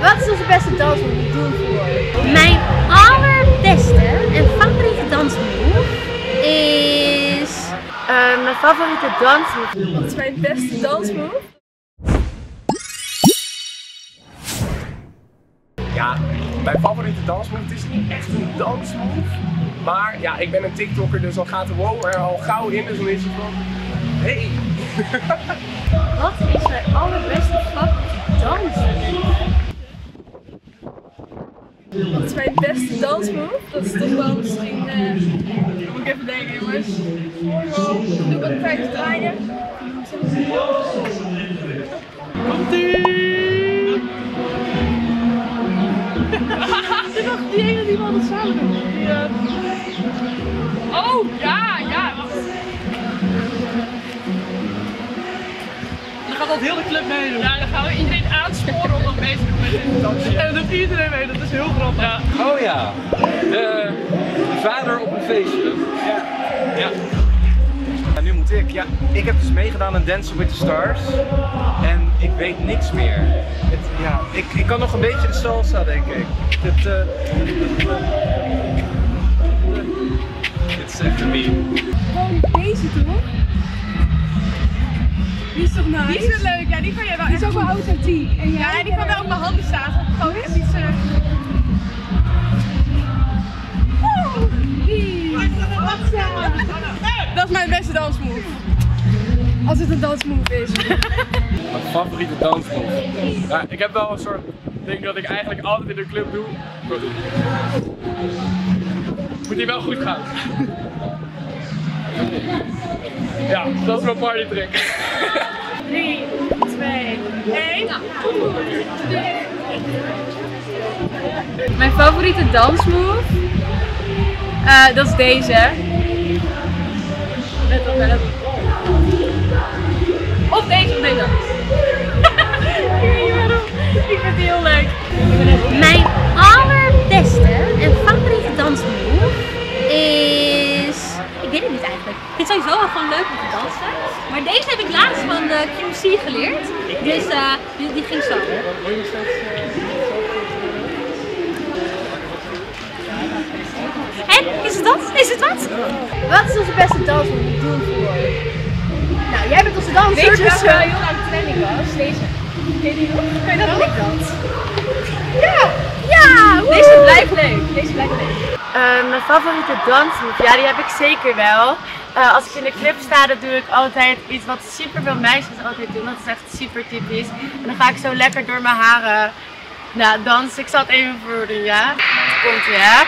Wat is onze beste dansmove? Doen voor. Mijn allerbeste en favoriete dansmove is. Uh, mijn favoriete dansmove. Wat is mijn beste dansmove? Ja, mijn favoriete dansmove het is niet echt een dansmove. Maar ja, ik ben een TikToker, dus dan gaat de wow er al gauw in. Dus dan is het van, hey. Wat is mijn allerbeste favoriete dansmove? Wat is mijn beste dansmove? Dat is toch wel misschien. eh moet ik even denken, jongens. Doe wat vijf draaien. Komt-ie! Dit was die ene die we hadden samen doen. Die, Oh, ja, ja. wacht. Dan gaat dat heel de club meedoen. Ja, dan gaan we En doet iedereen mee, dat is heel grappig. Ja. Oh ja, de vader op een feestje. Ja. ja. En nu moet ik. Ja, ik heb dus meegedaan aan Dancing with the Stars. En ik weet niks meer. Het, ja, ik, ik kan nog een beetje de salsa, denk ik. Het, eh Dit is echt een meme. Gewoon deze toch? Die is toch nice? Die is wel leuk, ja, die kan jij wel Die is ook wel authentiek. En ja, en die kan wel beste dansmove. Als het een dansmove is. Mijn favoriete dansmove. Ja, ik heb wel een soort ding dat ik eigenlijk altijd in de club doe. Moet die wel goed gaan. Ja, dat is mijn party trick. 3, 2, 1. Mijn favoriete dansmove? Eh, dat is deze. Op, let op. Of deze of deze. ik. Ik vind het heel leuk. Mijn allerbeste en favoriete dansmove is... Ik weet het niet eigenlijk. Ik vind het sowieso wel gewoon leuk om te dansen. Maar deze heb ik laatst van de QC geleerd. Dus eh, die, die ging zo. En? Is het dat? Is het wat? Is onze beste dansmove? Doen voor. Nou, jij bent onze danser. Weet je dus, welke eh, heel lang was? Deze. Ken je die nog? Kan je dat nog? Ja! Ja! woe! Deze blijft leuk. Deze blijft leuk. Eh, mijn favoriete dansmove, ja die heb ik zeker wel. Eh, als ik in de club sta, dan doe ik altijd iets wat super veel meisjes altijd doen. Dat is echt super typisch. En dan ga ik zo lekker door mijn haren nou, dansen. Ik zal het even voor doen, ja? Komt ie, hè?